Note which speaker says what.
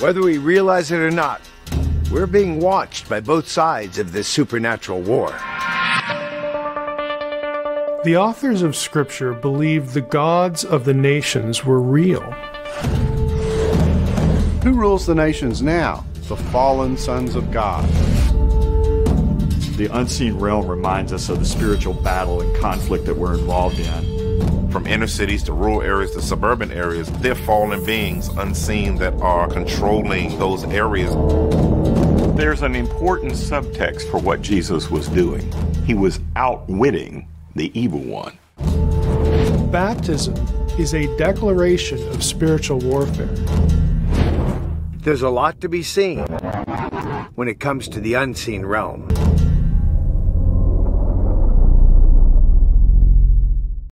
Speaker 1: Whether we realize it or not, we're being watched by both sides of this supernatural war.
Speaker 2: The authors of Scripture believed the gods of the nations were real.
Speaker 3: Who rules the nations now? The fallen sons of God.
Speaker 4: The unseen realm reminds us of the spiritual battle and conflict that we're involved in.
Speaker 5: From inner cities to rural areas to suburban areas, they're fallen beings unseen that are controlling those areas.
Speaker 6: There's an important subtext for what Jesus was doing. He was outwitting the evil one.
Speaker 2: Baptism is a declaration of spiritual warfare.
Speaker 1: There's a lot to be seen when it comes to the unseen realm.